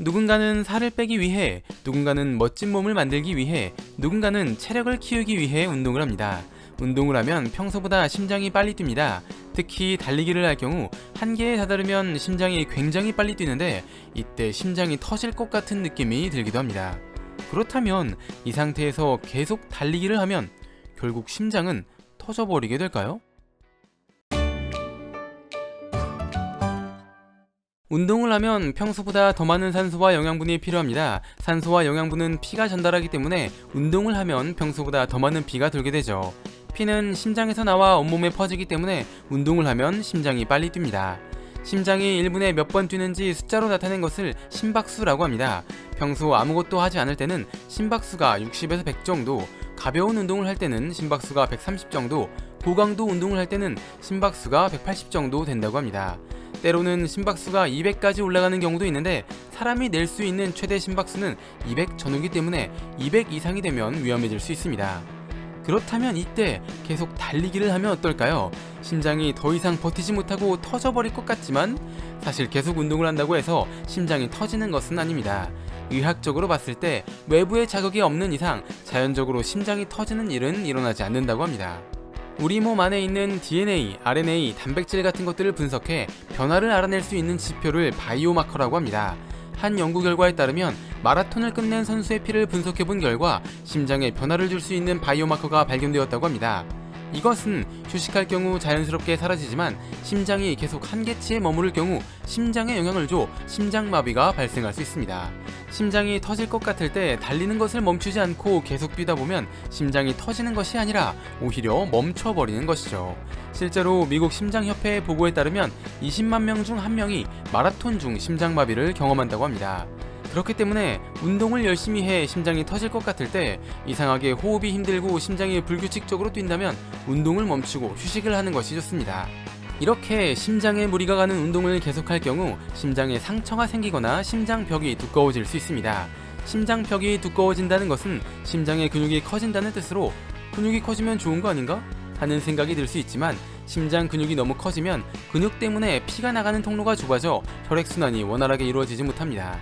누군가는 살을 빼기 위해, 누군가는 멋진 몸을 만들기 위해, 누군가는 체력을 키우기 위해 운동을 합니다. 운동을 하면 평소보다 심장이 빨리 뜁니다. 특히 달리기를 할 경우 한계에 다다르면 심장이 굉장히 빨리 뛰는데 이때 심장이 터질 것 같은 느낌이 들기도 합니다. 그렇다면 이 상태에서 계속 달리기를 하면 결국 심장은 터져버리게 될까요? 운동을 하면 평소보다 더 많은 산소와 영양분이 필요합니다. 산소와 영양분은 피가 전달하기 때문에 운동을 하면 평소보다 더 많은 피가 돌게 되죠. 피는 심장에서 나와 온몸에 퍼지기 때문에 운동을 하면 심장이 빨리 뜁니다. 심장이 1분에 몇 번 뛰는지 숫자로 나타낸 것을 심박수라고 합니다. 평소 아무것도 하지 않을 때는 심박수가 60에서 100 정도, 가벼운 운동을 할 때는 심박수가 130 정도, 고강도 운동을 할 때는 심박수가 180 정도 된다고 합니다. 때로는 심박수가 200까지 올라가는 경우도 있는데 사람이 낼 수 있는 최대 심박수는 200 전후기 때문에 200 이상이 되면 위험해질 수 있습니다. 그렇다면 이때 계속 달리기를 하면 어떨까요? 심장이 더 이상 버티지 못하고 터져버릴 것 같지만 사실 계속 운동을 한다고 해서 심장이 터지는 것은 아닙니다. 의학적으로 봤을 때 외부의 자극이 없는 이상 자연적으로 심장이 터지는 일은 일어나지 않는다고 합니다. 우리 몸 안에 있는 DNA, RNA, 단백질 같은 것들을 분석해 변화를 알아낼 수 있는 지표를 바이오마커라고 합니다. 한 연구 결과에 따르면 마라톤을 끝낸 선수의 피를 분석해 본 결과 심장에 변화를 줄 수 있는 바이오마커가 발견되었다고 합니다. 이것은 휴식할 경우 자연스럽게 사라지지만 심장이 계속 한계치에 머무를 경우 심장에 영향을 줘 심장마비가 발생할 수 있습니다. 심장이 터질 것 같을 때 달리는 것을 멈추지 않고 계속 뛰다 보면 심장이 터지는 것이 아니라 오히려 멈춰버리는 것이죠. 실제로 미국 심장협회의 보고에 따르면 20만 명중한 명이 마라톤 중 심장마비를 경험한다고 합니다. 그렇기 때문에 운동을 열심히 해 심장이 터질 것 같을 때 이상하게 호흡이 힘들고 심장이 불규칙적으로 뛴다면 운동을 멈추고 휴식을 하는 것이 좋습니다. 이렇게 심장에 무리가 가는 운동을 계속할 경우 심장에 상처가 생기거나 심장벽이 두꺼워질 수 있습니다. 심장벽이 두꺼워진다는 것은 심장의 근육이 커진다는 뜻으로 근육이 커지면 좋은 거 아닌가? 하는 생각이 들 수 있지만 심장 근육이 너무 커지면 근육 때문에 피가 나가는 통로가 좁아져 혈액순환이 원활하게 이루어지지 못합니다.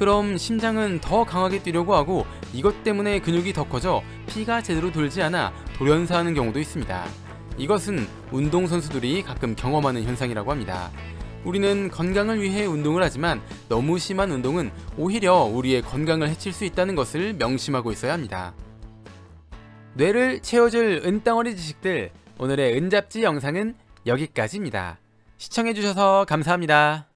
그럼 심장은 더 강하게 뛰려고 하고 이것 때문에 근육이 더 커져 피가 제대로 돌지 않아 돌연사하는 경우도 있습니다. 이것은 운동선수들이 가끔 경험하는 현상이라고 합니다. 우리는 건강을 위해 운동을 하지만 너무 심한 운동은 오히려 우리의 건강을 해칠 수 있다는 것을 명심하고 있어야 합니다. 뇌를 채워줄 은덩어리 지식들 오늘의 은잡지 영상은 여기까지입니다. 시청해주셔서 감사합니다.